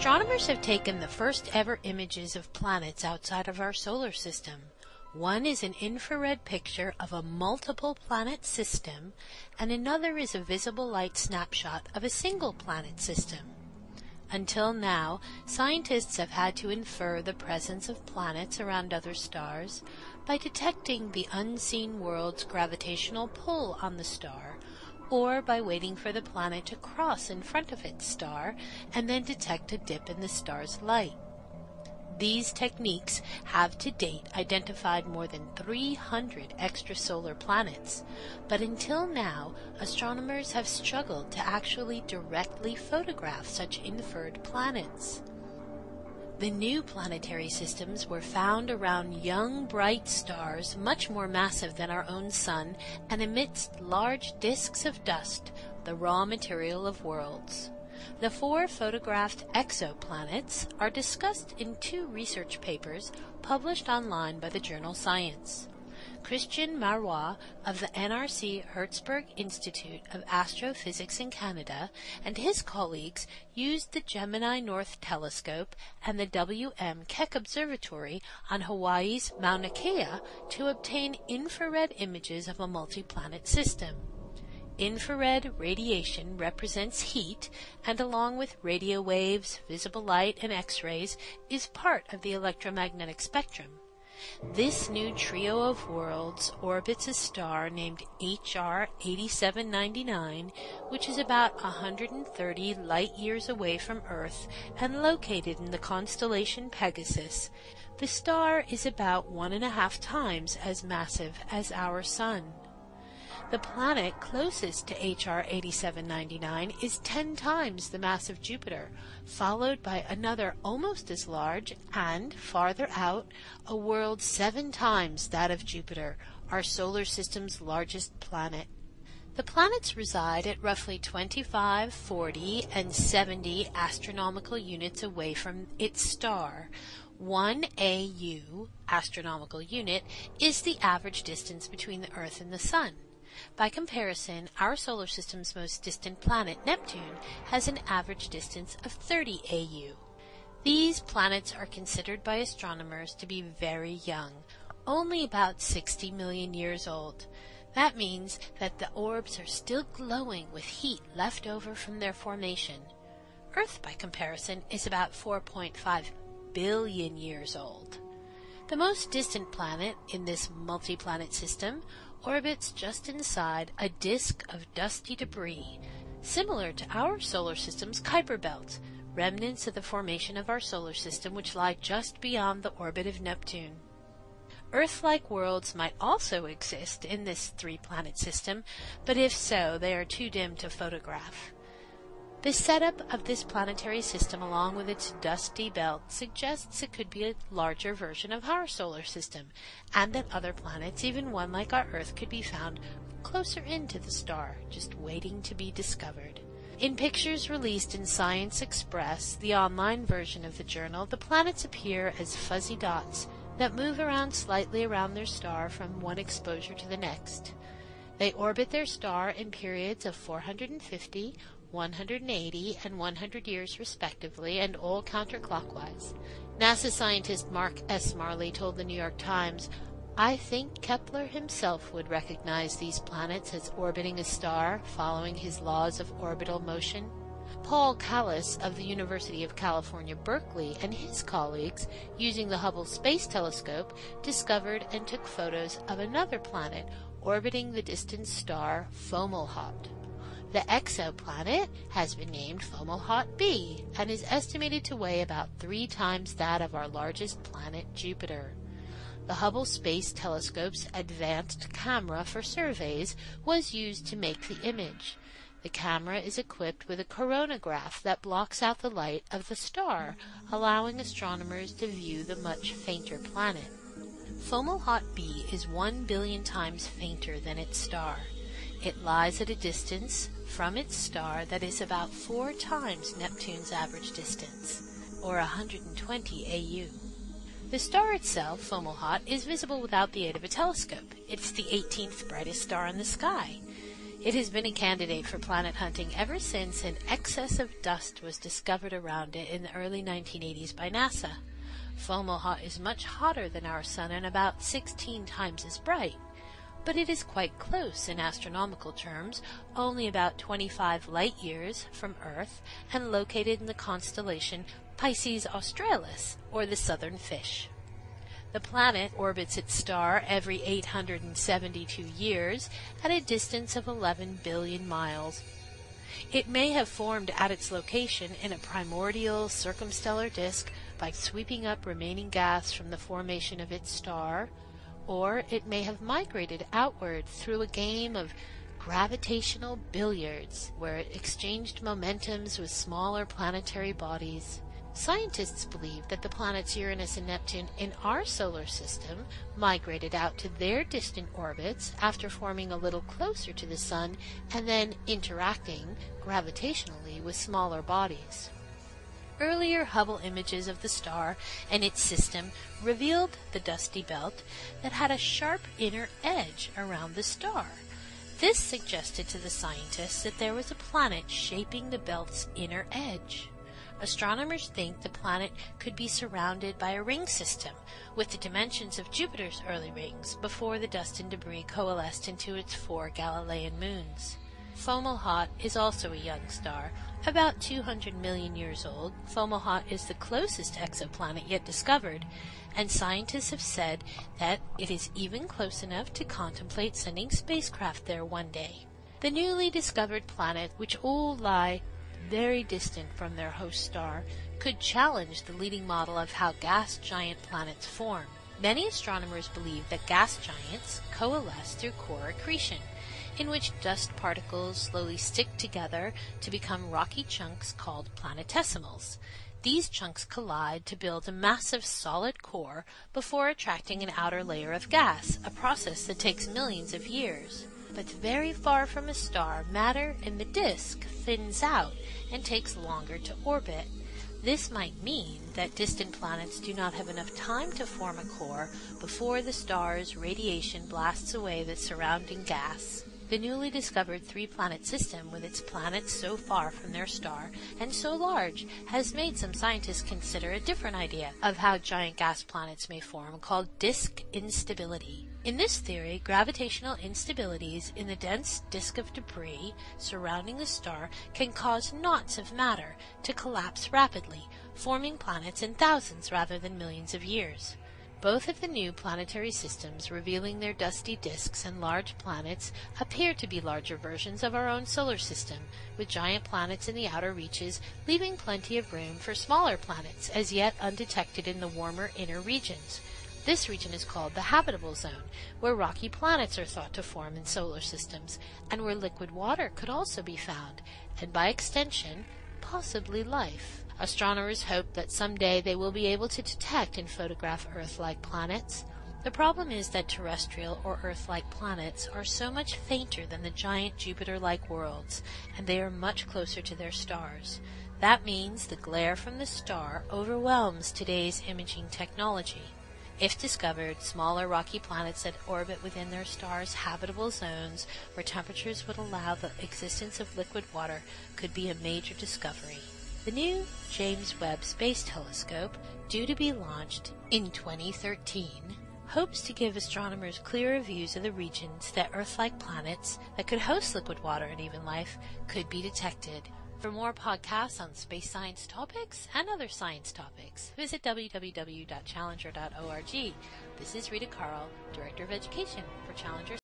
Astronomers have taken the first ever images of planets outside of our solar system. One is an infrared picture of a multiple planet system, and another is a visible light snapshot of a single planet system. Until now, scientists have had to infer the presence of planets around other stars by detecting the unseen world's gravitational pull on the star, or by waiting for the planet to cross in front of its star and then detect a dip in the star's light. These techniques have to date identified more than 300 extrasolar planets, but until now, astronomers have struggled to actually directly photograph such inferred planets. The new planetary systems were found around young bright stars much more massive than our own sun and amidst large disks of dust, the raw material of worlds. The four photographed exoplanets are discussed in two research papers published online by the journal Science. Christian Marois of the NRC Hertzsprung Institute of Astrophysics in Canada and his colleagues used the Gemini North Telescope and the W.M. Keck Observatory on Hawaii's Mauna Kea to obtain infrared images of a multi-planet system. Infrared radiation represents heat and along with radio waves, visible light, and X-rays is part of the electromagnetic spectrum. This new trio of worlds orbits a star named HR 8799, which is about 130 light years away from Earth and located in the constellation Pegasus. The star is about one and a half times as massive as our Sun. The planet closest to HR 8799 is 10 times the mass of Jupiter, followed by another almost as large and, farther out, a world seven times that of Jupiter, our solar system's largest planet. The planets reside at roughly 25, 40, and 70 astronomical units away from its star. 1 AU, astronomical unit, is the average distance between the Earth and the Sun. By comparison, our solar system's most distant planet, Neptune, has an average distance of 30 AU. These planets are considered by astronomers to be very young, only about 60 million years old. That means that the orbs are still glowing with heat left over from their formation. Earth, by comparison, is about 4.5 billion years old. The most distant planet in this multi-planet system orbits just inside a disk of dusty debris, similar to our solar system's Kuiper belt, remnants of the formation of our solar system which lie just beyond the orbit of Neptune. Earth-like worlds might also exist in this three-planet system, but if so, they are too dim to photograph. The setup of this planetary system along with its dusty belt suggests it could be a larger version of our solar system, and that other planets, even one like our Earth, could be found closer into the star, just waiting to be discovered. In pictures released in Science Express, the online version of the journal, the planets appear as fuzzy dots that move around slightly around their star from one exposure to the next. They orbit their star in periods of 450, 180 and 100 years respectively, and all counterclockwise. NASA scientist Mark S. Marley told the New York Times, I think Kepler himself would recognize these planets as orbiting a star following his laws of orbital motion. Paul Kalas of the University of California, Berkeley, and his colleagues, using the Hubble Space Telescope, discovered and took photos of another planet orbiting the distant star Fomalhaut. The exoplanet has been named Fomalhaut b and is estimated to weigh about three times that of our largest planet, Jupiter. The Hubble Space Telescope's advanced camera for surveys was used to make the image. The camera is equipped with a coronagraph that blocks out the light of the star, allowing astronomers to view the much fainter planet. Fomalhaut b is one billion times fainter than its star. It lies at a distance from its star that is about four times Neptune's average distance, or 120 AU. The star itself, Fomalhaut, is visible without the aid of a telescope. It's the 18th brightest star in the sky. It has been a candidate for planet hunting ever since an excess of dust was discovered around it in the early 1980s by NASA. Fomalhaut is much hotter than our Sun and about 16 times as bright but it is quite close in astronomical terms, only about 25 light years from Earth, and located in the constellation Pisces Australis, or the Southern Fish. The planet orbits its star every 872 years at a distance of 11 billion miles. It may have formed at its location in a primordial circumstellar disk by sweeping up remaining gas from the formation of its star, or it may have migrated outward through a game of gravitational billiards where it exchanged momentums with smaller planetary bodies. Scientists believe that the planets Uranus and Neptune in our solar system migrated out to their distant orbits after forming a little closer to the Sun and then interacting gravitationally with smaller bodies. Earlier Hubble images of the star and its system revealed the dusty belt that had a sharp inner edge around the star. This suggested to the scientists that there was a planet shaping the belt's inner edge. Astronomers think the planet could be surrounded by a ring system with the dimensions of Jupiter's early rings before the dust and debris coalesced into its four Galilean moons. Fomalhaut is also a young star, about 200 million years old. Fomalhaut is the closest exoplanet yet discovered, and scientists have said that it is even close enough to contemplate sending spacecraft there one day. The newly discovered planet, which all lie very distant from their host star, could challenge the leading model of how gas giant planets form. Many astronomers believe that gas giants coalesce through core accretion in which dust particles slowly stick together to become rocky chunks called planetesimals. These chunks collide to build a massive solid core before attracting an outer layer of gas, a process that takes millions of years. But very far from a star, matter in the disk thins out and takes longer to orbit. This might mean that distant planets do not have enough time to form a core before the star's radiation blasts away the surrounding gas. The newly discovered three planet system, with its planets so far from their star and so large, has made some scientists consider a different idea of how giant gas planets may form called disk instability. In this theory, gravitational instabilities in the dense disk of debris surrounding the star can cause knots of matter to collapse rapidly, forming planets in thousands rather than millions of years. Both of the new planetary systems revealing their dusty disks and large planets appear to be larger versions of our own solar system, with giant planets in the outer reaches, leaving plenty of room for smaller planets as yet undetected in the warmer inner regions. This region is called the habitable zone, where rocky planets are thought to form in solar systems, and where liquid water could also be found, and by extension, possibly life. Astronomers hope that someday they will be able to detect and photograph Earth-like planets. The problem is that terrestrial or Earth-like planets are so much fainter than the giant Jupiter-like worlds, and they are much closer to their stars. That means the glare from the star overwhelms today's imaging technology. If discovered, smaller rocky planets that orbit within their star's habitable zones where temperatures would allow the existence of liquid water could be a major discovery. The new James Webb Space Telescope, due to be launched in 2013, hopes to give astronomers clearer views of the regions that Earth-like planets that could host liquid water and even life could be detected. For more podcasts on space science topics and other science topics, visit www.challenger.org. This is Rita Carl, Director of Education for Challenger